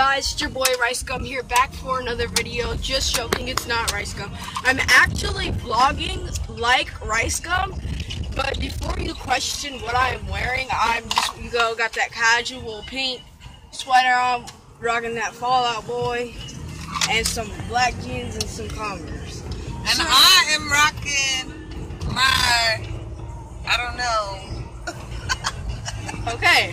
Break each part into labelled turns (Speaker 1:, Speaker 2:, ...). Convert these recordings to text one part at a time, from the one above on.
Speaker 1: guys? It's your boy Rice Gum here, back for another video. Just joking, it's not Rice Gum. I'm actually vlogging like Rice Gum, but before you question what I am wearing, I'm just you go got that casual pink sweater on, rocking that Fall Out Boy, and some black jeans and some Converse.
Speaker 2: And
Speaker 1: So-
Speaker 2: I am rocking my, I don't know.
Speaker 1: Okay.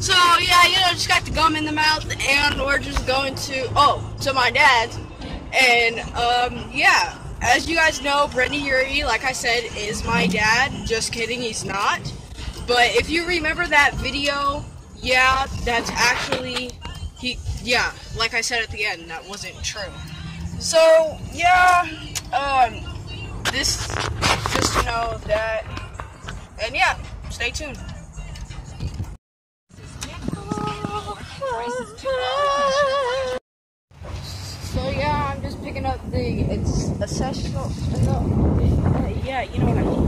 Speaker 1: So yeah, you know, just got the gum in the mouth, and we're just going to oh to my dad's, and um yeah, as you guys know, Brendon Urie, like I said, is my dad. Just kidding, he's not. But if you remember that video, yeah, that's actually he. Yeah, like I said at the end, that wasn't true. So yeah, um, this just to know that, and yeah, stay tuned. Picking up the it's essential. Uh, yeah, you know what I mean.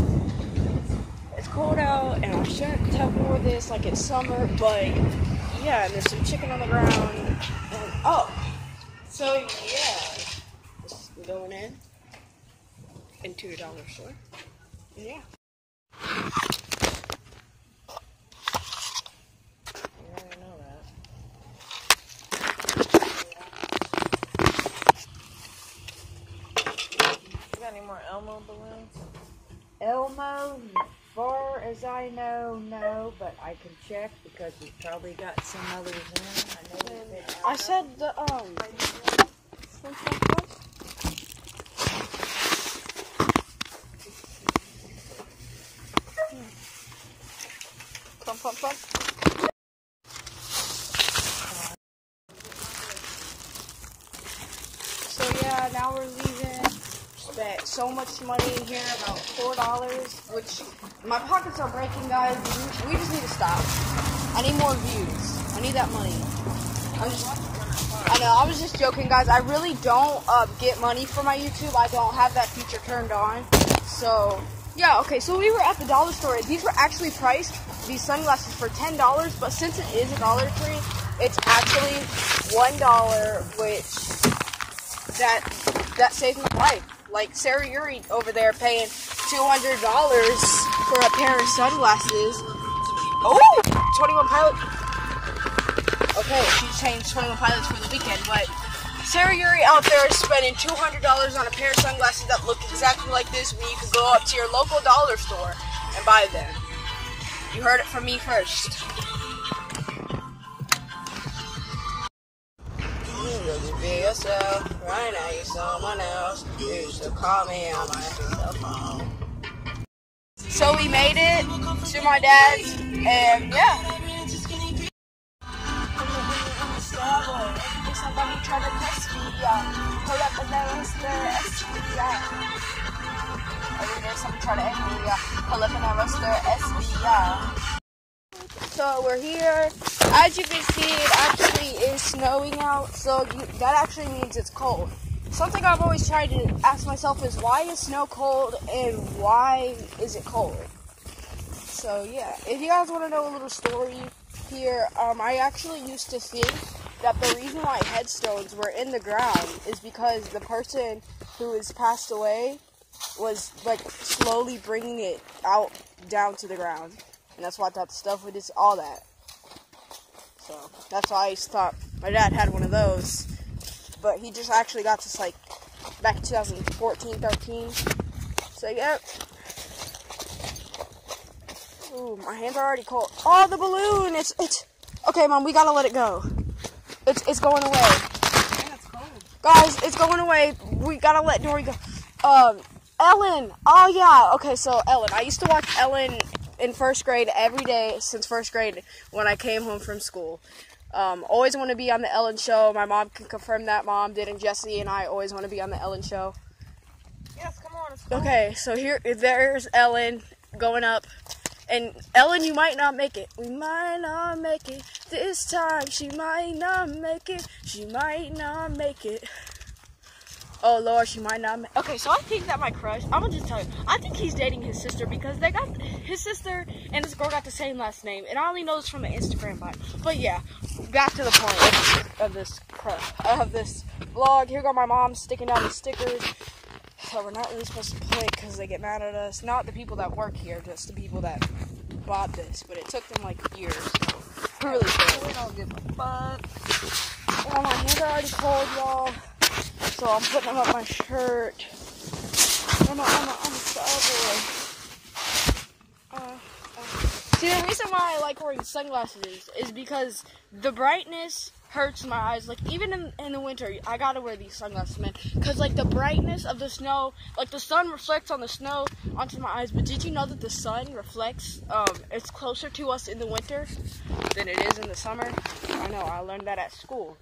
Speaker 1: It's cold out, and I shouldn't have wore this like it's summer, but yeah, and there's some chicken on the ground. And, oh, so yeah, going in into a dollar store. Yeah. You already know that.
Speaker 2: You got any more Elmo balloons?
Speaker 3: Elmo, as far as I know, no, but I can check because we've probably got some others in. I know we've
Speaker 1: I said the um. Pump, pump, pump. So yeah, now we're leaving. So much money in here, about four dollars, which my pockets are breaking, guys. We we just need to stop. I need more views. I need that money. I'm just, I know. I was just joking, guys. I really don't uh, get money for my YouTube. I don't have that feature turned on. So, yeah. Okay. So we were at the dollar store. These were actually priced these sunglasses for ten dollars, but since it is a Dollar Tree, it's actually one dollar, which that that saved my life. Like Sarah Yuri over there paying two hundred dollars for a pair of sunglasses. Oh, 21 Pilot. Okay, she's saying 21 Pilots for the weekend, but Sarah Yuri out there is spending $200 on a pair of sunglasses that look exactly like this when you can go up to your local dollar store and buy them. You heard it from me first. Right now you're someone else. You used to call me on my cell phone. So we made it to my dad's, and yeah. Somebody try to test me, yeah. Pull up and then it's the SB, yeah. Every day somebody try to egg me, yeah. Pull up and then it's the SB, yeah. So we're here. As you can see, it actually is snowing out, so you, that actually means it's cold. Something I've always tried to ask myself is why is snow cold and why is it cold? So yeah, if you guys want to know a little story here, um, I actually used to think that the reason why headstones were in the ground is because the person who has passed away was like slowly bringing it out down to the ground, and that's why I thought the stuff with this all that. So that's why I thought my dad had one of those, but he just actually got this like back in 2014, 13. So yep. Ooh, my hands are already cold. Oh, the balloon! It's it's okay, mom. We gotta let it go. It's it's going away, guys. It's going away. We gotta let Dory go. Um, Ellen. Oh yeah. Okay, so Ellen. I used to watch Ellen in first grade every day since first grade when I came home from school. Um, always want to be on the Ellen show. My mom can confirm that. Mom did, and Jesse and I always want to be on the Ellen show.
Speaker 2: Yes, come on. It's.
Speaker 1: Okay, so here, there's Ellen going up. And Ellen, you might not make it. We might not make it this time. She might not make it. She might not make it. Oh Lord, she might not. Okay, so I think that my crush. I'm gonna just tell you. I think he's dating his sister because they got his sister and this girl got the same last name, and I only know this from an Instagram bio. But yeah, back to the point of this crush of this vlog. Here go my mom sticking down the stickers. So we're not really supposed to play because they get mad at us. Not the people that work here, just the people that bought this. But it took them like years. So really good.
Speaker 2: We don't give a fuck.
Speaker 1: Oh, my hands are already cold, y'all. So I'm putting them up my shirt. I'm. Uh, uh. See, the reason why I like wearing sunglasses is because the brightness hurts my eyes. Like, even in, in the winter, I gotta wear these sunglasses, man. Because, like, the brightness of the snow, like, the sun reflects on the snow onto my eyes. But did you know that the sun reflects, um, it's closer to us in the winter than it is in the summer? I know, I learned that at school.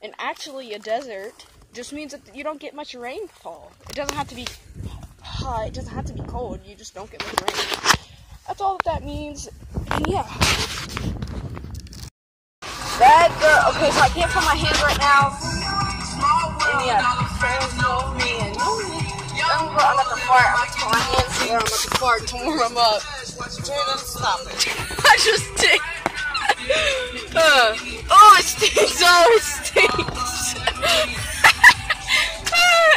Speaker 1: And actually, a desert just means that you don't get much rainfall. It doesn't have to be hot. It doesn't have to be cold. You just don't get much rain. That's all that that means. And yeah. That girl. Okay, so I can't put my hands right now. And yeah. I'm about to fart. I'm gonna put my hands here. I'm about to fart to warm them up.
Speaker 2: Jordan, stop it.
Speaker 1: I just did. Uh, oh, it stinks. Oh, it stinks.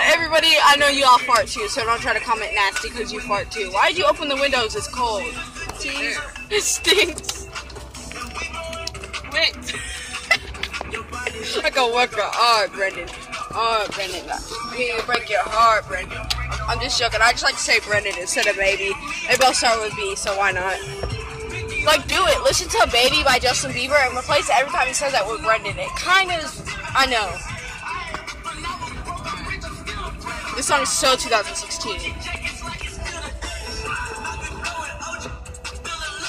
Speaker 1: Everybody, I know you all fart too, so don't try to comment nasty because you fart too. Why'd you open the windows? It's cold. It stinks.
Speaker 2: Wait.
Speaker 1: I go work your heart, Brendon. Oh, Brendon. Me break your heart, Brendon. I'm just joking. I just like to say Brendon instead of baby. They both start with B, so why not? Like, do it. Listen to Baby by Justin Bieber and replace it every time he says that with Brendon. It kind of, I know. This song is so 2016.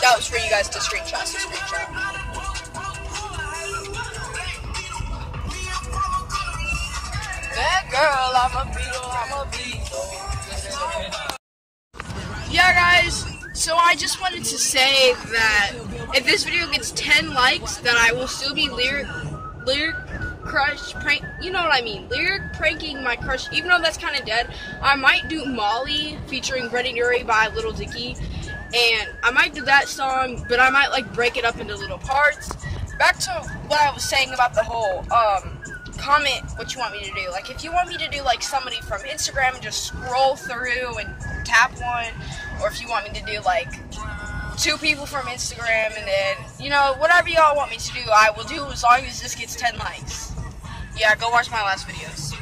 Speaker 1: That was for you guys to screenshot. So screenshot. Yeah, guys. So I just wanted to say that if this video gets 10 likes, then I will still be lyric, lyric crush prank. You know what I mean? Lyric pranking my crush, even though that's kind of dead. I might do Molly featuring Brendon Urie by Little Dicky, and I might do that song, but I might like break it up into little parts. Back to what I was saying about the whole um, comment what you want me to do. Like if you want me to do like somebody from Instagram and just scroll through and tap one, or if you want me to do like two people from Instagram and then you know whatever y'all want me to do, I will do as long as this gets 10 likes. Yeah, go watch my last videos.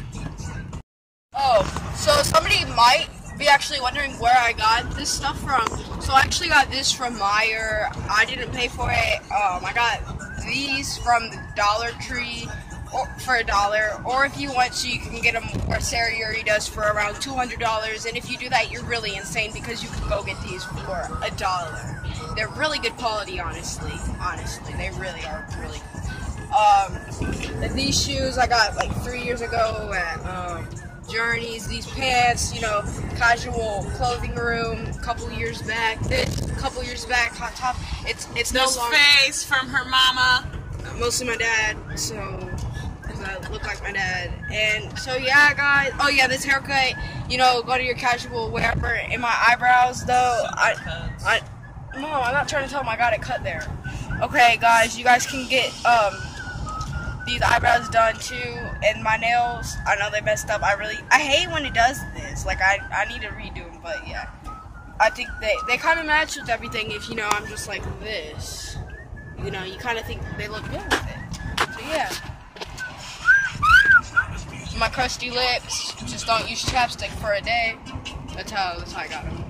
Speaker 1: Oh, so somebody might be actually wondering where I got this stuff from. So I actually got this from Meijer. I didn't pay for it. Um, I got these from the Dollar Tree or, for a dollar. Or if you want to, you can get them where Sarah Yuri does for around $200. And if you do that, you're really insane because you can go get these for a dollar. They're really good quality, honestly. Honestly, they really are really good. Um, these shoes I got like three years ago at um, Journeys. These pants, you know, casual clothing room. A couple years back, this couple years back, hot top. It's it's no longer
Speaker 2: face from her mama.
Speaker 1: mostly my dad. So I look like my dad. And so yeah, guys. Oh yeah, this haircut. You know, go to your casual wherever. In my eyebrows though, I I Mom, I'm not trying to tell him I got it cut there. Okay, guys, you guys can get um these eyebrows done too, and my nails. I know they messed up. I really, I hate when it does this. Like I, I need to redo them, but yeah, I think they they kind of match with everything. If you know, I'm just like this. You know, you kind of think they look good with it. So yeah. My crusty lips. Just don't use chapstick for a day. That's how. That's how I got them.